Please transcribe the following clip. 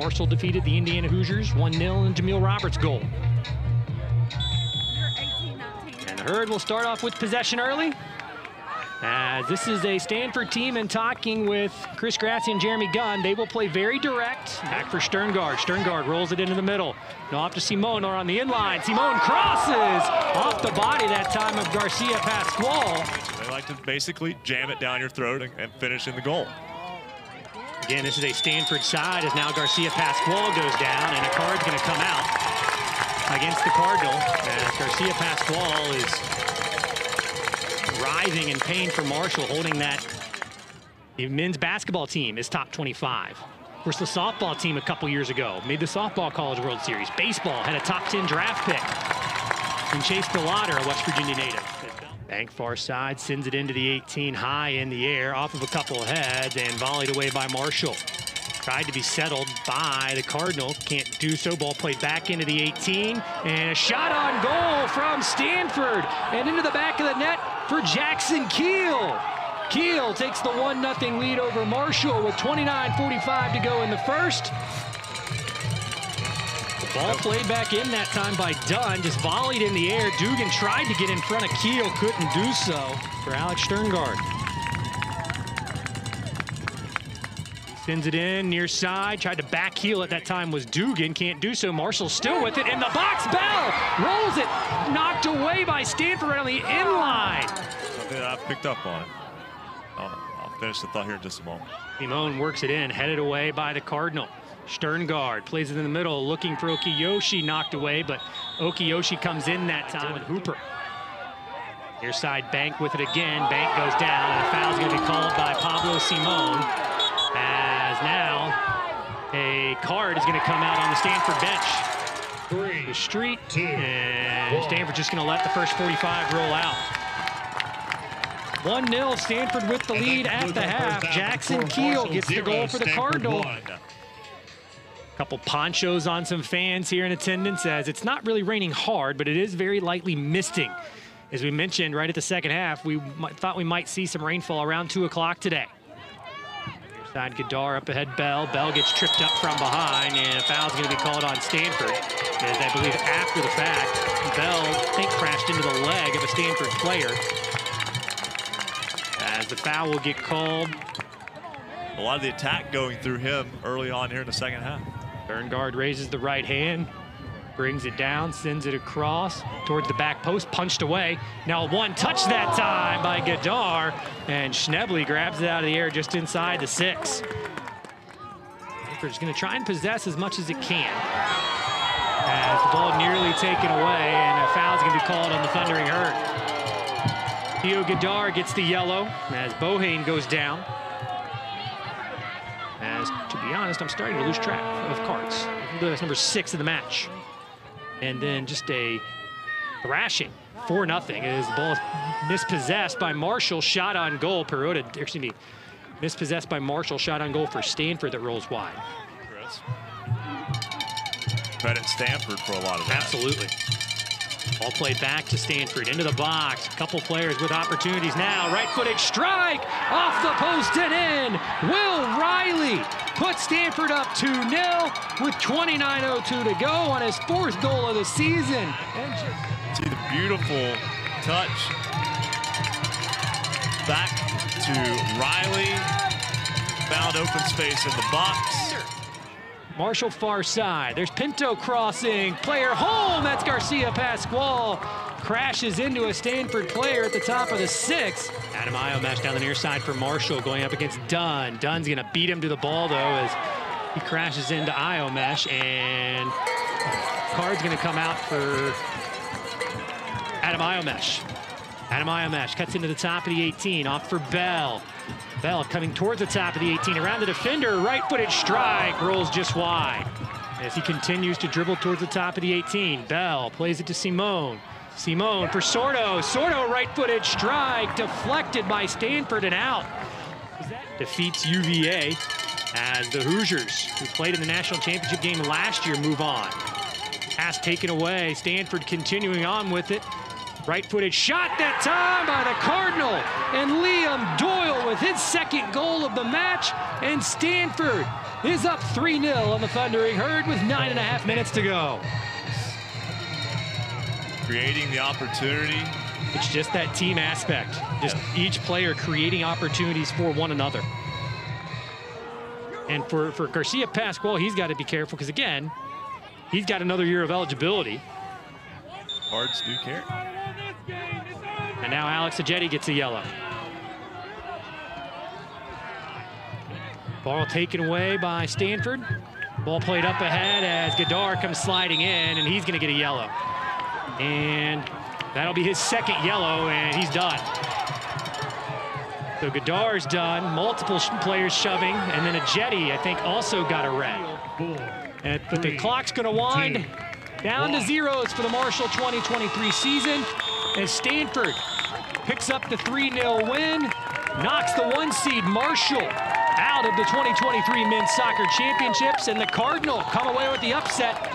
Marshall defeated the Indiana Hoosiers 1-0 in Jameel Roberts goal. And the Herd will start off with possession early. As this is a Stanford team and talking with Chris Grassie and Jeremy Gunn, they will play very direct. Back for Stjernegaard. Stjernegaard rolls it into the middle. Now off to Simone or on the inline. Simone crosses off the body that time of Garcia Pascual. They like to basically jam it down your throat and finish in the goal. Again, this is a Stanford side as now Garcia Pascual goes down and a card's going to come out against the Cardinal as Garcia Pascual is writhing in pain for Marshall, holding that the men's basketball team is top 25. Of course, the softball team a couple years ago made the softball College World Series. Baseball had a top 10 draft pick. And Chase Pilater, a West Virginia native. Bank far side, sends it into the 18, high in the air, off of a couple of heads, and volleyed away by Marshall. Tried to be settled by the Cardinal, can't do so. Ball played back into the 18, and a shot on goal from Stanford, and into the back of the net for Jackson Keel. Keel takes the 1-0 lead over Marshall with 29.45 to go in the first. Ball played back in that time by Dunn, just volleyed in the air. Dugan tried to get in front of Keel, couldn't do so for Alex Stjernegaard. Sends it in near side, tried to back heel at that time was Dugan, can't do so. Marshall still with it in the box. Bell rolls it, knocked away by Stanford right on the inline. Something that I picked up on it. I'll, I'll finish the thought here in just a moment. Simone works it in, headed away by the Cardinal. Stjernegaard plays it in the middle, looking for Okiyoshi, knocked away, but Okiyoshi comes in that time. And Hooper. Near side, Bank with it again. Bank goes down, and a foul's going to be called by Pablo Simone. As now a card is going to come out on the Stanford bench. Three, The street, two, and one. Stanford just going to let the first 45 roll out. 1-0 Stanford with the lead at the half. Jackson Keel gets the goal for the Cardinal. Couple ponchos on some fans here in attendance as it's not really raining hard, but it is very lightly misting. As we mentioned right at the second half, we thought we might see some rainfall around 2 o'clock today. Side Gadar up ahead Bell. Bell gets tripped up from behind, and a foul's going to be called on Stanford. As I believe after the fact, Bell, I think, crashed into the leg of a Stanford player. As the foul will get called, A lot of the attack going through him early on here in the second half. Berngard raises the right hand, brings it down, sends it across towards the back post, punched away. Now one touch that time by Gadar, and Schnebley grabs it out of the air just inside the six. Stanford's going to try and possess as much as it can. As the ball nearly taken away, and a foul's going to be called on the Thundering Herd. Theo Gadar gets the yellow as Bohane goes down. As, to be honest, I'm starting to lose track of cards. That's number six of the match. And then just a thrashing, 4 nothing as the ball is mispossessed by Marshall, shot on goal. Perota, excuse me, mispossessed by Marshall, shot on goal for Stanford that rolls wide. Chris. Credit Stanford for a lot of that. Absolutely. Ball played back to Stanford into the box. Couple players with opportunities now. Right footed strike off the post and in. Will Reilly puts Stanford up 2 0 with 29.02 to go on his fourth goal of the season. See the beautiful touch back to Riley. Found open space in the box. Marshall far side. There's Pinto crossing. Player home. That's Garcia Pascual. Crashes into a Stanford player at the top of the six. Adam Aoumaich down the near side for Marshall going up against Dunn. Dunn's going to beat him to the ball, though, as he crashes into Aoumaich. And card's going to come out for Adam Aoumaich. Adam Aoumaich cuts into the top of the 18. Off for Bell. Bell coming towards the top of the 18. Around the defender. Right-footed strike. Rolls just wide. As he continues to dribble towards the top of the 18. Bell plays it to Simone. Simone for Sordo. Sordo right-footed strike. Deflected by Stanford and out. Defeats UVA as the Hoosiers, who played in the national championship game last year, move on. Pass taken away. Stanford continuing on with it. Right-footed shot that time by the Cardinal. And Liam Doyle with his second goal of the match. And Stanford is up 3-0 on the Thundering Herd with nine and a half minutes to go. Creating the opportunity. It's just that team aspect. Just each player creating opportunities for one another. And for, for Garcia Pascual, he's got to be careful because, again, he's got another year of eligibility. Cards do care. And now Alex Adjetey gets a yellow. Ball taken away by Stanford. Ball played up ahead as Gadar comes sliding in, and he's going to get a yellow. And that'll be his second yellow, and he's done. So Gadar's done, multiple sh players shoving, and then a Jetty, I think, also got a red. And, but the clock's going to wind down to zeros for the Marshall 2023 season as Stanford picks up the 3-0 win, knocks the one seed Marshall out of the 2023 Men's Soccer Championships, and the Cardinal come away with the upset